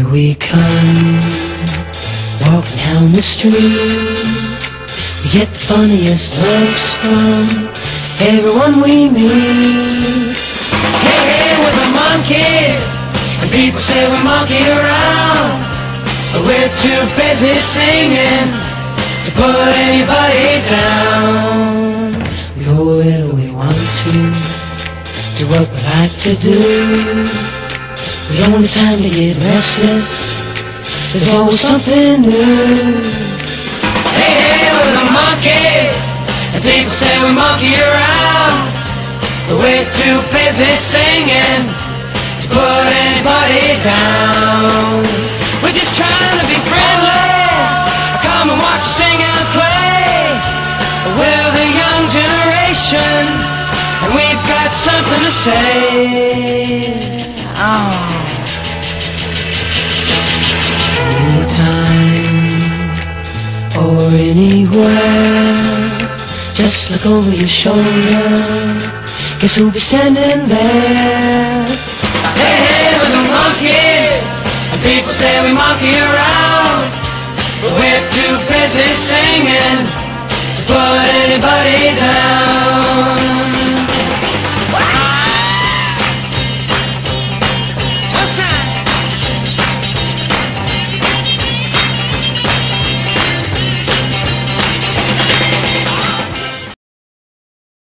Here we come, walking down the street. We get the funniest looks from everyone we meet. Hey, hey, we're the Monkees, and people say we monkey around. But we're too busy singing to put anybody down. We go where we want to, do what we like to do. The only time to get restless, there's always something new. Hey, hey, we're the Monkees, and people say we monkey around. But we're too busy singing to put anybody down. We're just trying to be friendly. Come and watch us sing and play. We're the young generation, and we've got something to say. Oh. time or anywhere. Just look over your shoulder. Guess who'll be standing there? Hey, hey, we're the Monkees. And people say we monkey around. But we're too busy singing to put anybody down.